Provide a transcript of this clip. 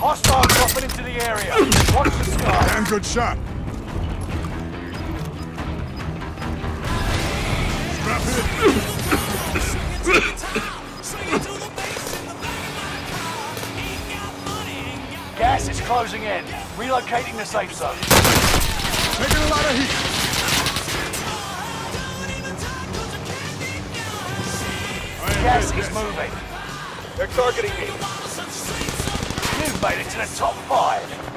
Hostile dropping into the area. Watch the sky. Damn good shot. Strap in. Gas is closing in. Relocating the safe zone. Taking a lot of heat. Gas is moving. They're targeting me. Made it to the top five.